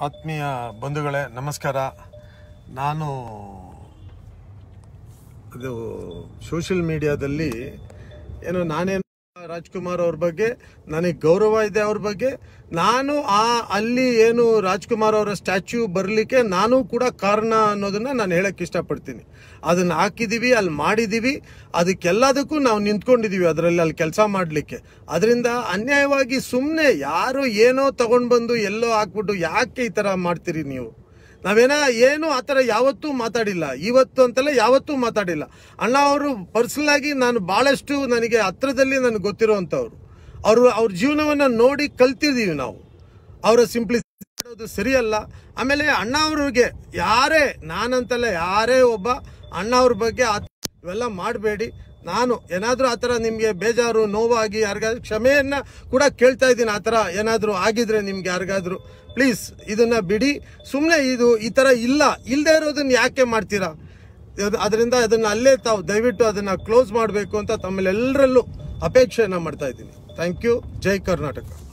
ಆತ್ಮೀಯ ಬಂಧುಗಳೇ ನಮಸ್ಕಾರ. ನಾನು ಅದು ಸೋಷಿಯಲ್ ಮೀಡಿಯಾದಲ್ಲಿ ಏನೋ ನಾನೇನು ರಾಜ್ಕುಮಾರ್ ಅವ್ರ ಬಗ್ಗೆ, ನನಗೆ ಗೌರವ ಇದೆ ಅವ್ರ ಬಗ್ಗೆ. ನಾನು ಆ, ಅಲ್ಲಿ ಏನು ರಾಜ್ಕುಮಾರ್ ಅವರ ಸ್ಟ್ಯಾಚ್ಯೂ ಬರಲಿಕ್ಕೆ ನಾನು ಕೂಡ ಕಾರಣ ಅನ್ನೋದನ್ನ ನಾನು ಹೇಳಕ್ ಇಷ್ಟಪಡ್ತೀನಿ. ಅದನ್ನ ಹಾಕಿದೀವಿ, ಅಲ್ಲಿ ಮಾಡಿದೀವಿ. ಅದಕ್ಕೆಲ್ಲದಕ್ಕೂ ನಾವು ನಿಂತ್ಕೊಂಡಿದೀವಿ ಅದರಲ್ಲಿ ಅಲ್ಲಿ ಕೆಲಸ ಮಾಡಲಿಕ್ಕೆ. ಅದರಿಂದ ಅನ್ಯಾಯವಾಗಿ ಸುಮ್ಮನೆ ಯಾರು ಏನೋ ತಗೊಂಡು ಬಂದು ಎಲ್ಲೋ ಹಾಕ್ಬಿಟ್ಟು ಯಾಕೆ ಈ ಥರ ಮಾಡ್ತೀರಿ ನೀವು? ನಾವೇನ ಏನು ಆ ಥರ ಯಾವತ್ತೂ ಮಾತಾಡಿಲ್ಲ. ಇವತ್ತು ಅಂತಲ್ಲ ಯಾವತ್ತೂ ಮಾತಾಡಿಲ್ಲ. ಅಣ್ಣ ಅವರು ಪರ್ಸನಲ್ ಆಗಿ ನಾನು ಬಹಳಷ್ಟು ನನಗೆ ಹತ್ರದಲ್ಲಿ ನನಗೆ ಗೊತ್ತಿರುವಂಥವ್ರು. ಅವರು ಅವ್ರ ಜೀವನವನ್ನ ನೋಡಿ ಕಲ್ತಿದ್ದೀವಿ ನಾವು. ಅವರ ಸಿಂಪ್ಲಿಸಿಟಿ ಮಾಡೋದು ಸರಿಯಲ್ಲ. ಆಮೇಲೆ ಅಣ್ಣ ಅವ್ರಿಗೆ ಯಾರೇ ನಾನಂತಲ್ಲ ಯಾರೇ ಒಬ್ಬ ಅಣ್ಣ ಅವ್ರ ಬಗ್ಗೆ ಇವೆಲ್ಲ ಮಾಡಬೇಡಿ. ನಾನು ಏನಾದರೂ ಆ ಥರ ನಿಮಗೆ ಬೇಜಾರು, ನೋವಾಗಿ ಯಾರಿಗಾದ್ರೂ ಕ್ಷಮೆಯನ್ನು ಕೂಡ ಕೇಳ್ತಾ ಇದ್ದೀನಿ ಆ ಥರ ಏನಾದರೂ ಆಗಿದ್ರೆ ನಿಮ್ಗೆ ಯಾರಿಗಾದರೂ. ಪ್ಲೀಸ್ ಇದನ್ನು ಬಿಡಿ. ಸುಮ್ಮನೆ ಇದು ಈ ಥರ ಇಲ್ಲ. ಇಲ್ಲದೆ ಇರೋದನ್ನು ಯಾಕೆ ಮಾಡ್ತೀರಾ? ಅದು- ಅದರಿಂದ ಅದನ್ನು ಅಲ್ಲೇ ತಾವು ದಯವಿಟ್ಟು ಅದನ್ನು ಕ್ಲೋಸ್ ಮಾಡಬೇಕು ಅಂತ ತಮ್ಮಲ್ಲೆಲ್ಲರಲ್ಲೂ ಅಪೇಕ್ಷೆಯನ್ನು ಮಾಡ್ತಾ ಇದ್ದೀನಿ. ಥ್ಯಾಂಕ್ ಯು ಜೈ ಕರ್ನಾಟಕ.